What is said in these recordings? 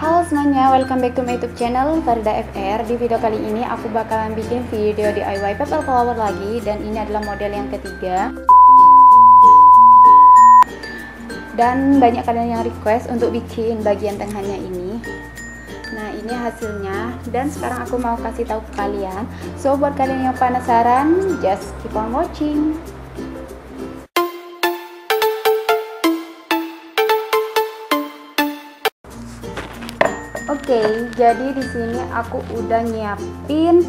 Halo semuanya, welcome back to my YouTube channel Farida FR. Di video kali ini aku bakalan bikin video DIY paper flower lagi dan ini adalah model yang ketiga. Dan banyak kalian yang request untuk bikin bagian tengahnya ini. Nah, ini hasilnya dan sekarang aku mau kasih tahu ke kalian. So, buat kalian yang penasaran, just keep on watching. Okay, jadi di sini aku udah nyiapin.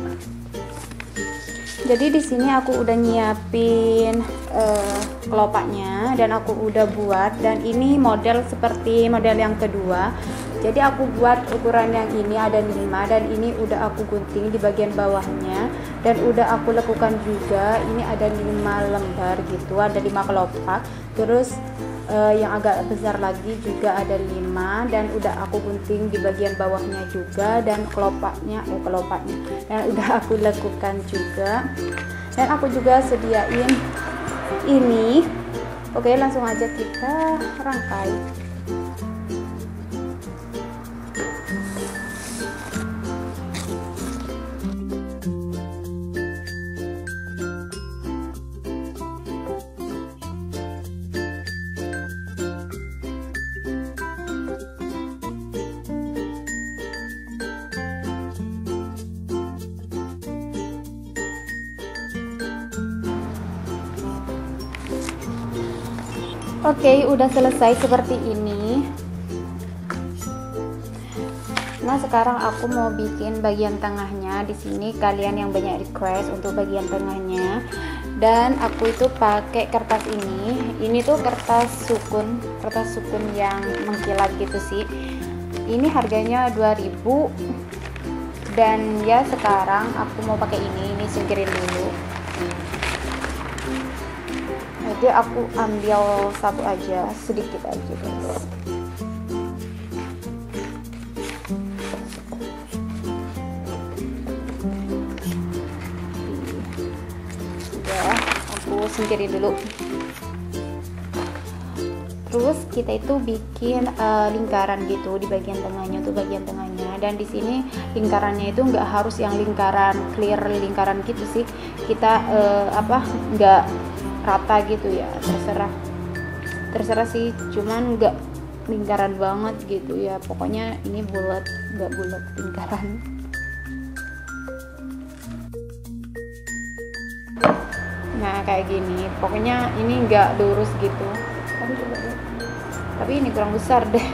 Jadi di sini aku udah nyiapin uh, kelopaknya dan aku udah buat dan ini model seperti model yang kedua. Jadi aku buat ukuran yang ini ada 5 dan ini udah aku gunting di bagian bawahnya dan udah aku lekukan juga. Ini ada 5 lembar gitu, ada 5 kelopak. Terus uh, yang agak besar lagi juga ada 5 dan udah aku gunting di bagian bawahnya juga dan kelopaknya eh kelopaknya. Dan udah aku lakukan juga. Dan aku juga sediain ini. Oke langsung aja kita rangkai Oke, okay, udah selesai seperti ini. Nah, sekarang aku mau bikin bagian tengahnya. Di sini kalian yang banyak request untuk bagian tengahnya. Dan aku itu pakai kertas ini. Ini tuh kertas sukun, kertas sukun yang mengkilat gitu sih. Ini harganya 2000 dan ya sekarang aku mau pakai ini. Ini singkirin dulu jadi aku ambil satu aja sedikit aja guys. Singkirin dulu. Terus kita itu bikin uh, lingkaran gitu di bagian tengahnya tuh bagian tengahnya. Dan di sini lingkarannya itu nggak harus yang lingkaran clear lingkaran gitu sih. Kita uh, apa nggak rata gitu ya terserah. Terserah sih cuman nggak lingkaran banget gitu ya. Pokoknya ini bulat nggak bulat lingkaran. Nah kayak gini. Pokoknya ini nggak lurus gitu. Tapi ini kurang besar deh.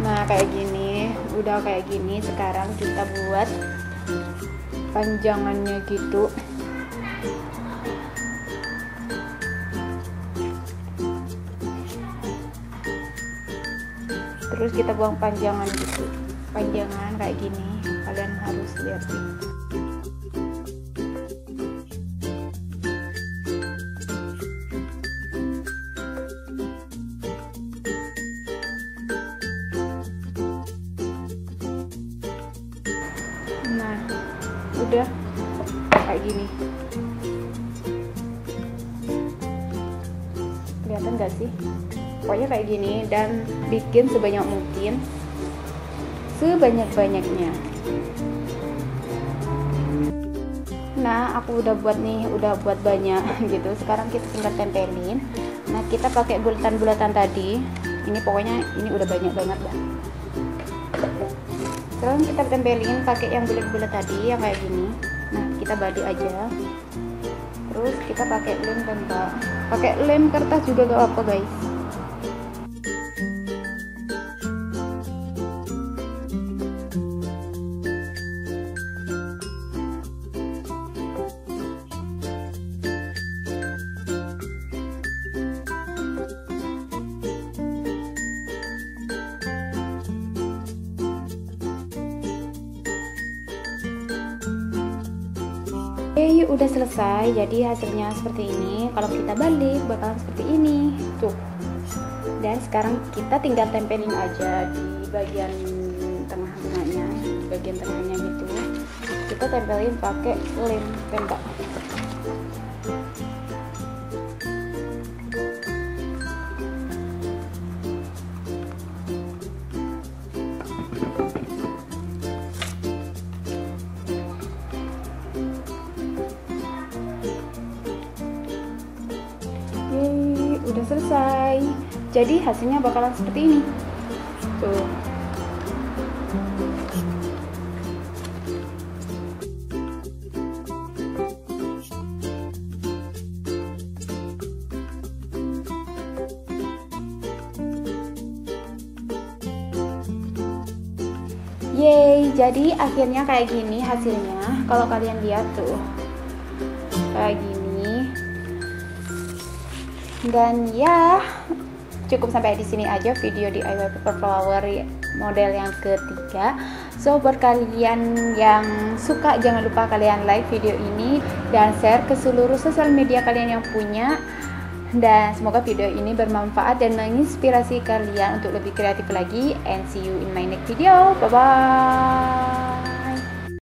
Nah kayak gini udah kayak gini sekarang kita buat panjangannya gitu. Terus kita buang panjangan gitu. Panjangan kayak gini kalian harus lihat sih udah kayak gini. Kelihatan gak sih? Pokoknya kayak gini dan bikin sebanyak mungkin sebanyak-banyaknya. Nah aku udah buat nih udah buat banyak gitu. Sekarang kita tinggal tempelin. Nah kita pakai bulatan-bulatan tadi. Ini pokoknya ini udah banyak banget lah sekarang kita tempelin pakai yang bulat-bulat tadi yang kayak gini. Nah kita balik aja. Terus kita pakai lem tembak pakai lem kertas juga gak apa guys Oke udah selesai. Jadi hasilnya seperti ini. Kalau kita balik bakalan seperti ini. Tuh. Dan sekarang kita tinggal tempelin aja di bagian tengah-tengahnya bagian tengahnya gitu kita tempelin pakai lem tembak jadi hasilnya bakalan seperti ini tuh Yeay, jadi akhirnya kayak gini hasilnya. Kalau kalian lihat tuh, kayak gini. Dan ya, cukup sampai di sini aja video DIY paper flower model yang ketiga. So buat kalian yang suka jangan lupa kalian like video ini dan share ke seluruh sosial media kalian yang punya. Dan semoga video ini bermanfaat dan menginspirasi kalian untuk lebih kreatif lagi. And see you in my next video. Bye bye